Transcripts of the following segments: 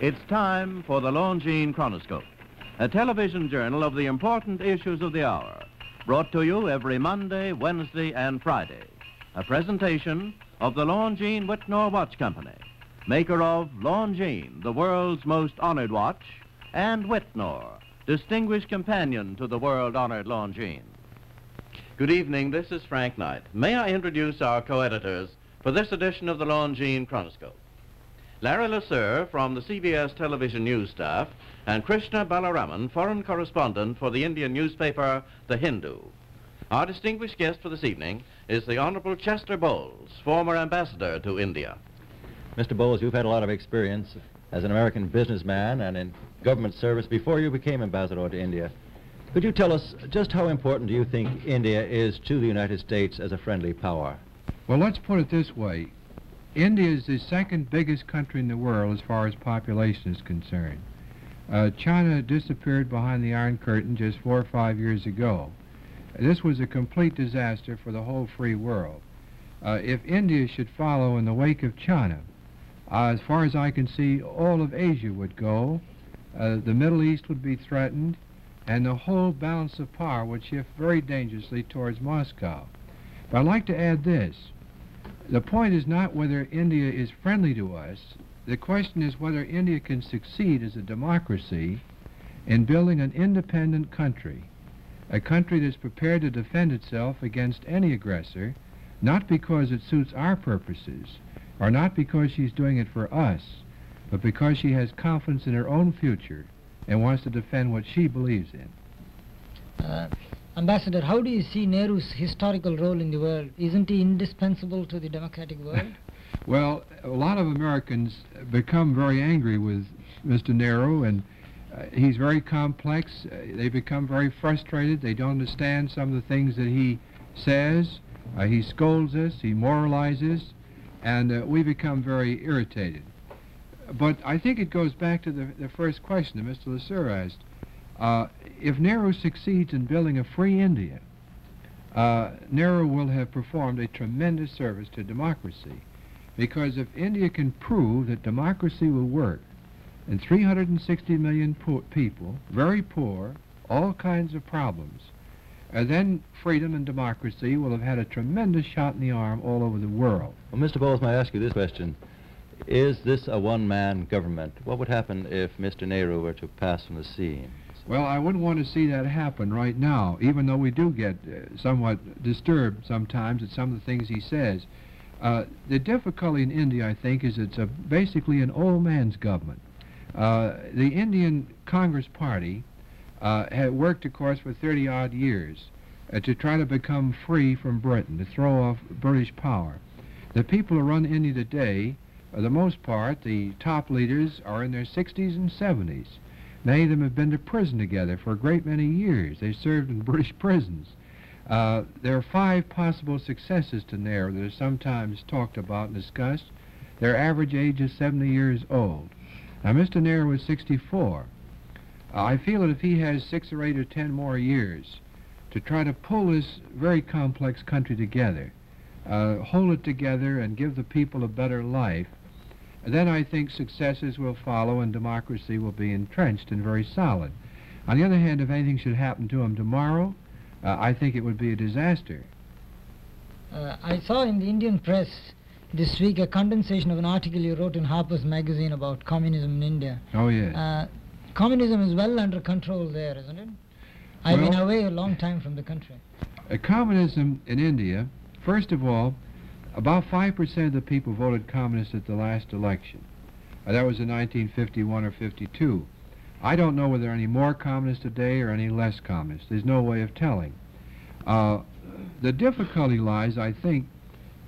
It's time for the Longines Chronoscope, a television journal of the important issues of the hour, brought to you every Monday, Wednesday, and Friday. A presentation of the Longines Wittnauer Watch Company, maker of Longines, the world's most honored watch, and Wittnauer, distinguished companion to the world-honored Longines. Good evening, this is Frank Knight. May I introduce our co-editors for this edition of the Longines Chronoscope? Larry LeSueur from the CBS television news staff and Krishna Balaraman, foreign correspondent for the Indian newspaper The Hindu. Our distinguished guest for this evening is the Honorable Chester Bowles, former ambassador to India. Mr. Bowles, you've had a lot of experience as an American businessman and in government service before you became ambassador to India. Could you tell us just how important do you think India is to the United States as a friendly power? Well, let's put it this way. India is the second biggest country in the world as far as population is concerned. Uh, China disappeared behind the Iron Curtain just four or five years ago. This was a complete disaster for the whole free world. Uh, if India should follow in the wake of China, uh, as far as I can see, all of Asia would go, uh, the Middle East would be threatened, and the whole balance of power would shift very dangerously towards Moscow. But I'd like to add this. The point is not whether India is friendly to us. The question is whether India can succeed as a democracy in building an independent country, a country that's prepared to defend itself against any aggressor, not because it suits our purposes, or not because she's doing it for us, but because she has confidence in her own future and wants to defend what she believes in. Uh, Ambassador, how do you see Nehru's historical role in the world? Isn't he indispensable to the democratic world? well, a lot of Americans become very angry with Mr. Nehru, and uh, he's very complex. Uh, they become very frustrated. They don't understand some of the things that he says. Uh, he scolds us, he moralizes, and uh, we become very irritated. But I think it goes back to the, the first question that Mr. LeSueur asked. Uh, if Nehru succeeds in building a free India, uh, Nehru will have performed a tremendous service to democracy. Because if India can prove that democracy will work, and 360 million people, very poor, all kinds of problems, and then freedom and democracy will have had a tremendous shot in the arm all over the world. Well, Mr. Bowles, may I ask you this question? Is this a one-man government? What would happen if Mr. Nehru were to pass from the scene? Well, I wouldn't want to see that happen right now, even though we do get uh, somewhat disturbed sometimes at some of the things he says. Uh, the difficulty in India, I think, is it's a, basically an old man's government. Uh, the Indian Congress Party uh, had worked, of course, for 30 odd years uh, to try to become free from Britain, to throw off British power. The people who run India today, for the most part, the top leaders are in their 60s and 70s. Many of them have been to prison together for a great many years. They served in British prisons. Uh, there are five possible successes to Nehru that are sometimes talked about and discussed. Their average age is 70 years old. Now, Mr. Nehru is 64. Uh, I feel that if he has six or eight or ten more years to try to pull this very complex country together, uh, hold it together and give the people a better life, then I think successes will follow and democracy will be entrenched and very solid. On the other hand, if anything should happen to him tomorrow, uh, I think it would be a disaster. Uh, I saw in the Indian press this week a condensation of an article you wrote in Harper's Magazine about communism in India. Oh, yes. Uh, communism is well under control there, isn't it? I've Well- been away a long time from the country. Uh, communism in India, first of all, about 5% of the people voted communist at the last election. Uh, that was in 1951 or 52. I don't know whether there are any more communists today or any less communists. There's no way of telling. Uh, the difficulty lies, I think,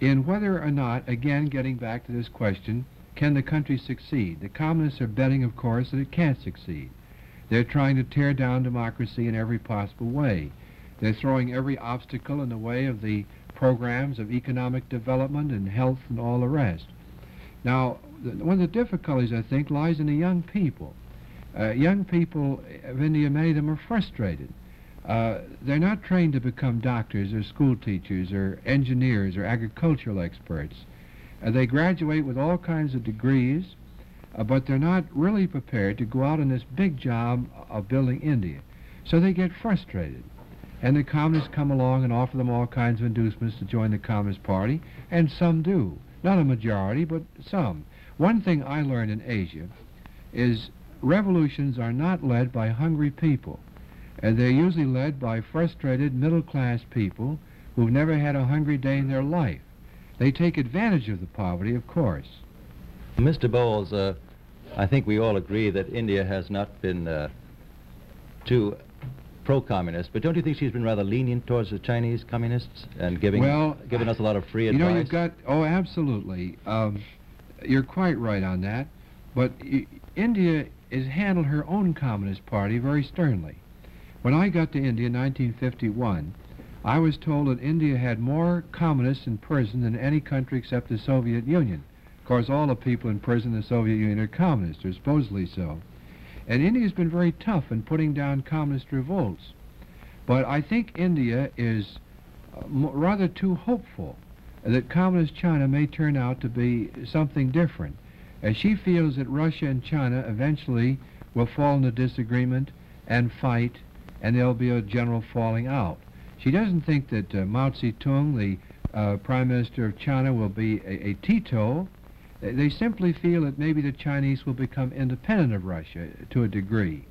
in whether or not, again, getting back to this question, can the country succeed? The communists are betting, of course, that it can't succeed. They're trying to tear down democracy in every possible way. They're throwing every obstacle in the way of the programs of economic development and health and all the rest. Now, one of the difficulties, I think, lies in the young people. Uh, young people of India, many of them are frustrated. Uh, they're not trained to become doctors or school teachers or engineers or agricultural experts. Uh, they graduate with all kinds of degrees. uh, but they're not really prepared to go out on this big job of building India. So they get frustrated. And the communists come along and offer them all kinds of inducements to join the Communist Party, and some do. Not a majority, but some. One thing I learned in Asia is revolutions are not led by hungry people. And they're usually led by frustrated middle-class people who've never had a hungry day in their life. They take advantage of the poverty, of course. Mr. Bowles, uh, I think we all agree that India has not been uh, too pro-communist, but don't you think she's been rather lenient towards the Chinese communists and giving Well, giving us a lot of free You advice? You know, you've got, oh, absolutely. Um, you're quite right on that. But India has handled her own Communist Party very sternly. When I got to India in 1951, I was told that India had more communists in prison than any country except the Soviet Union. Of course, all the people in prison in the Soviet Union are communists, or supposedly so. And India's been very tough in putting down communist revolts. But I think India is uh, rather too hopeful that communist China may turn out to be something different. As she feels that Russia and China eventually will fall into disagreement and fight, and there'll be a general falling out. She doesn't think that uh, Mao Zedong, the uh, Prime Minister of China, will be a, a Tito. They- They simply feel that maybe the Chinese will become independent of Russia to a degree.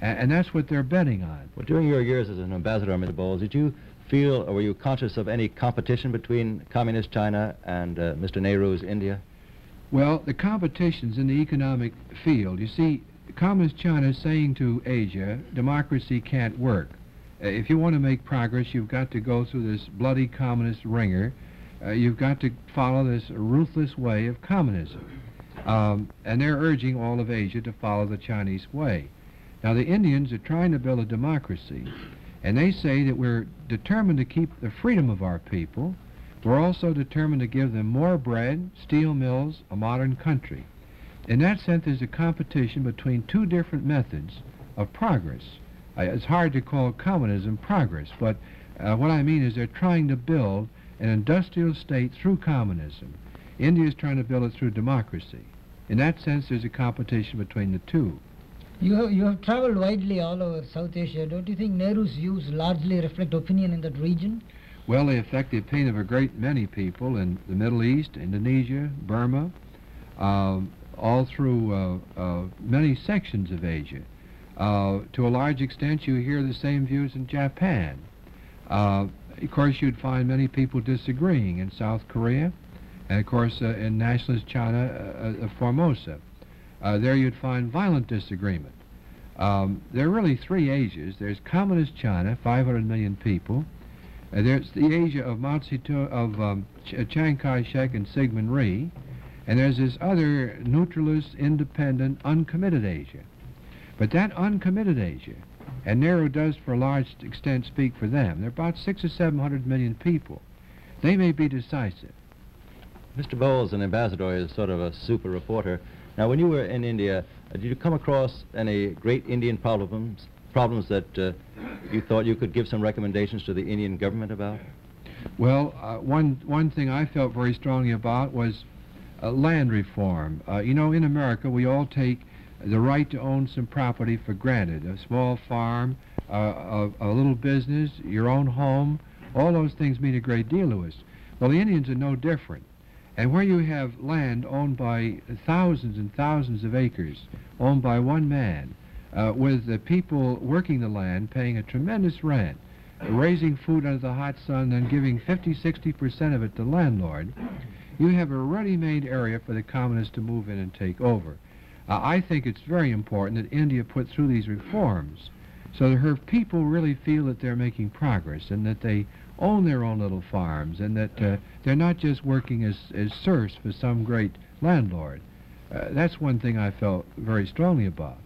A- and that's what they're betting on. Well, during your years as an ambassador, Mr. Bowles, did you feel or were you conscious of any competition between communist China and uh, Mr. Nehru's India? Well, the competition's in the economic field. You see, Communist China is saying to Asia, democracy can't work. Uh, if you want to make progress, you've got to go through this bloody communist wringer. Uh, you've got to follow this ruthless way of communism. Um, and they're urging all of Asia to follow the Chinese way. Now, the Indians are trying to build a democracy, and they say that we're determined to keep the freedom of our people. We're also determined to give them more bread, steel mills, a modern country. In that sense, there's a competition between two different methods of progress. Uh, it's hard to call communism progress, but uh, what I mean is they're trying to build an industrial state through communism. India is trying to build it through democracy. In that sense, there's a competition between the two. You have, you have traveled widely all over South Asia. Don't you think Nehru's views largely reflect opinion in that region? Well, they affect the opinion of a great many people in the Middle East, Indonesia, Burma, um, all through uh, uh, many sections of Asia. Uh, to a large extent, you hear the same views in Japan. Of course, you'd find many people disagreeing in South Korea, and of course, uh, in nationalist China, uh, uh, Formosa. Uh, there you'd find violent disagreement. Um, there are really three Asias. There's Communist China, 500 million people. Uh, there's the Asia of Mao Zedong, of um, Ch- Chiang Kai-shek and Syngman Rhee, and there's this other neutralist, independent, uncommitted Asia. But that uncommitted Asia, and Nehru does for a large extent speak for them, they're about six or seven hundred million people. They may be decisive. Mr. Bowles, an ambassador, is sort of a super reporter. Now, when you were in India, uh, did you come across any great Indian problems, problems that uh, you thought you could give some recommendations to the Indian government about? Well, uh, one one thing I felt very strongly about was uh, land reform. Uh, you know, in America, we all take the right to own some property for granted. A small farm, uh, a, a little business, your own home, all those things mean a great deal to us. Well, the Indians are no different. And where you have land owned by thousands and thousands of acres, owned by one man, uh, with the people working the land paying a tremendous rent, raising food under the hot sun, and giving 50, 60% of it to the landlord, you have a ready-made area for the communists to move in and take over. Uh, I think it's very important that India put through these reforms so that her people really feel that they're making progress and that they own their own little farms and that uh, they're not just working as, as serfs for some great landlord. Uh, that's one thing I felt very strongly about.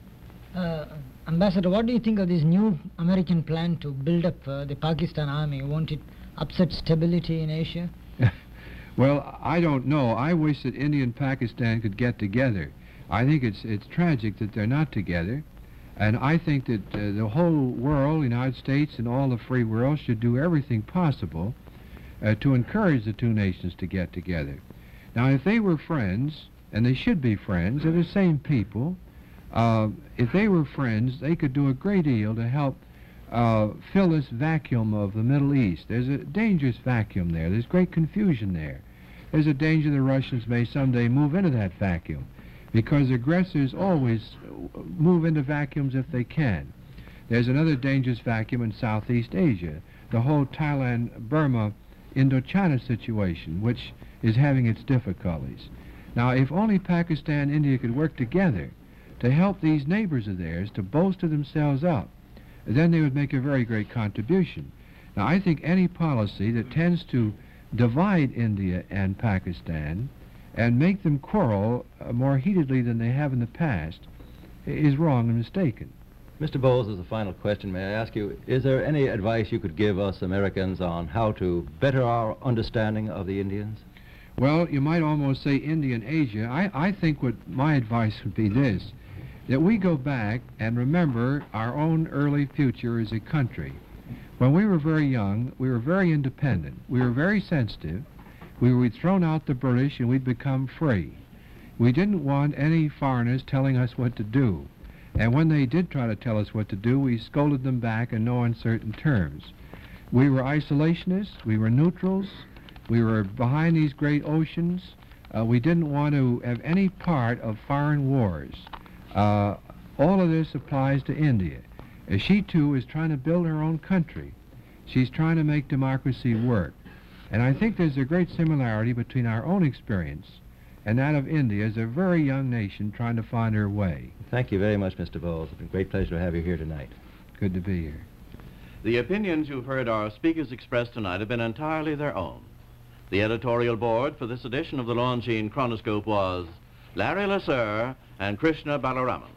Uh, Ambassador, what do you think of this new American plan to build up uh, the Pakistan army? Won't it upset stability in Asia? Well, I don't know. I wish that India and Pakistan could get together. I think it's it's tragic that they're not together, and I think that uh, the whole world, the United States and all the free world, should do everything possible uh, to encourage the two nations to get together. Now, if they were friends, and they should be friends. They're the same people. Uh, if they were friends, they could do a great deal to help uh, fill this vacuum of the Middle East. There's a dangerous vacuum there. There's great confusion there. There's a danger the Russians may someday move into that vacuum because aggressors always move into vacuums if they can. There's another dangerous vacuum in Southeast Asia, the whole Thailand, Burma, Indochina situation, which is having its difficulties. Now, if only Pakistan and India could work together to help these neighbors of theirs to bolster themselves up, then they would make a very great contribution. Now, I think any policy that tends to divide India and Pakistan and make them quarrel uh, more heatedly than they have in the past is wrong and mistaken. Mr. Bowles, as a final question, may I ask you, is there any advice you could give us Americans on how to better our understanding of the Indians? Well, you might almost say Indian Asia. I, I think what my advice would be this, that we go back and remember our own early future as a country. When we were very young, we were very independent. We were very sensitive. We were thrown out the British and we'd become free. We didn't want any foreigners telling us what to do. And when they did try to tell us what to do, we scolded them back in no uncertain terms. We were isolationists. We were neutrals. We were behind these great oceans. Uh, we didn't want to have any part of foreign wars. Uh, all of this applies to India. Uh, she, too, is trying to build her own country. She's trying to make democracy work. And I think there's a great similarity between our own experience and that of India as a very young nation trying to find her way. Thank you very much, Mr. Bowles. It's been a great pleasure to have you here tonight. Good to be here. The opinions you've heard our speakers express tonight have been entirely their own. The editorial board for this edition of the Longines Chronoscope was Larry LeSueur and Krishna Balaraman.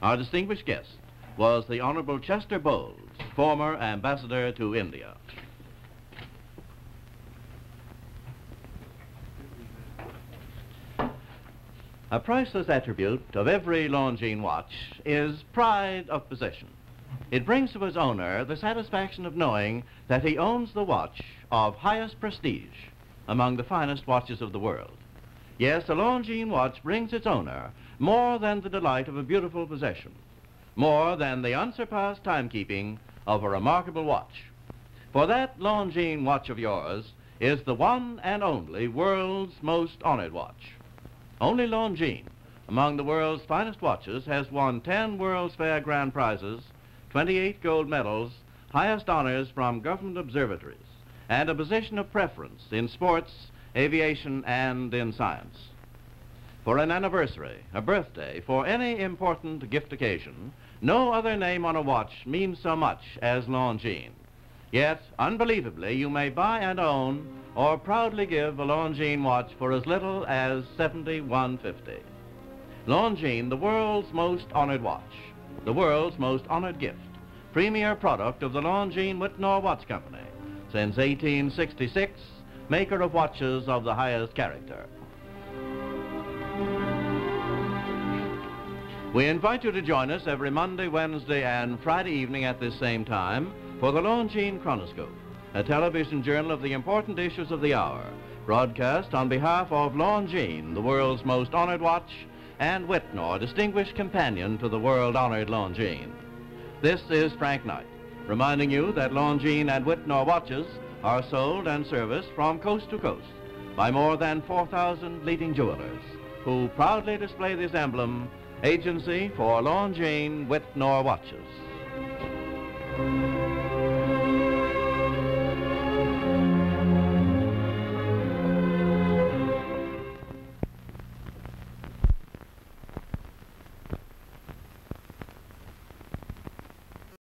Our distinguished guest was the Honorable Chester Bowles, former ambassador to India. A priceless attribute of every Longines watch is pride of possession. It brings to its owner the satisfaction of knowing that he owns the watch of highest prestige among the finest watches of the world. Yes, a Longines watch brings its owner more than the delight of a beautiful possession, more than the unsurpassed timekeeping of a remarkable watch. For that Longines watch of yours is the one and only world's most honored watch. Only Longines, among the world's finest watches, has won 10 World's Fair Grand Prizes 28 gold medals, highest honors from government observatories, and a position of preference in sports, aviation, and in science. For an anniversary, a birthday, for any important gift occasion, no other name on a watch means so much as Longines. Yet, unbelievably, you may buy and own or proudly give a Longines watch for as little as 7150. Longines, the world's most honored watch the world's most honored gift, premier product of the Longines Wittnauer Watch Company, since 1866, maker of watches of the highest character. We invite you to join us every Monday, Wednesday, and Friday evening at this same time for the Longines Chronoscope, a television journal of the important issues of the hour, broadcast on behalf of Longines, the world's most honored watch, and Wittnauer, distinguished companion to the world-honored Longines. This is Frank Knight, reminding you that Longines and Wittnauer watches are sold and serviced from coast to coast by more than 4,000 leading jewelers who proudly display this emblem, Agency for Longines Wittnauer Watches.